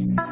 Podcasts.